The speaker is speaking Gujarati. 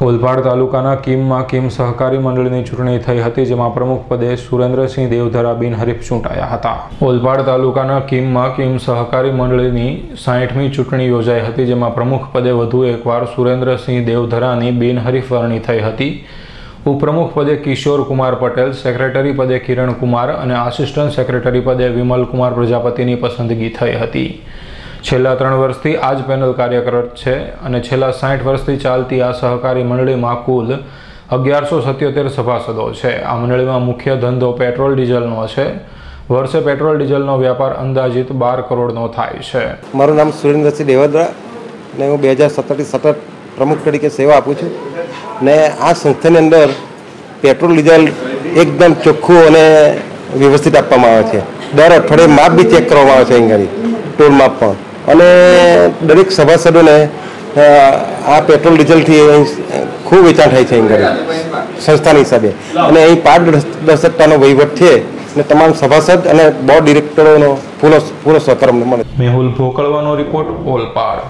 ઓલપાડ તાલુકાના કિમમાં કિમ સહકારી મંડળની ચૂંટણી થઈ હતી, જેમાં પ્રમુખ પદે સુરેન્દ્રસિંહ દેવધરા બિનહરીફ ચૂંટાયા હતા. ઓલપાડ તાલુકાના કિમમાં કિમ સહકારી મંડળની સાઠમી ચૂંટણી યોજાઈ હતી, જેમાં પ્રમુખ પદે વધુ એકવાર સુરેન્દ્રસિંહ દેવધરાની બિનહરીફ વરણી થઈ હતી. ઉપપ્રમુખ પદે કિશોર કુમાર પટેલ, સેક્રેટરી પદે કિરણ કુમાર અને આસિસ્ટન્ટ સેક્રેટરી પદે વિમલ કુમાર પ્રજાપતિની પસંદગી થઈ હતી. છેલ્લા ત્રણ વર્ષથી આ જ પેનલ કાર્યરત છે અને છેલ્લા સાઠ વર્ષથી ચાલતી આ સહકારી મંડળીમાં કુલ અગિયારસો સત્યોતેર સભાસદો છે. આ મંડળીમાં મુખ્ય ધંધો પેટ્રોલ ડીઝલનો છે. વર્ષે પેટ્રોલ ડીઝલનો વ્યાપાર અંદાજિત બાર કરોડનો થાય છે. મારું નામ સુરેન્દ્રસિંહ દેવદરા ને હું બે હજાર સત્તરથી સતત પ્રમુખ તરીકે સેવા આપું છું ને આ સંસ્થાની અંદર પેટ્રોલ ડીઝલ એકદમ ચોખ્ખું અને વ્યવસ્થિત આપવામાં આવે છે. દર અઠવાડિયે માપ બી ચેક કરવામાં આવે છે અહીં આગળ ટોલ માપ પણ. અને દરેક સભાસદોને આ પેટ્રોલ, ડીઝલથી અહીં ખૂબ વેચાણ થાય છે અહીં આગળ સંસ્થાની હિસાબે. અને અહીં પારદર્શકતાનો વહીવટ છે અને તમામ સભાસદ અને બોર્ડ ડિરેક્ટરોનો પૂરો પૂરો સહકાર મળે મેહુલ ભોકળવાનો રિપોર્ટ ઓલપાડ.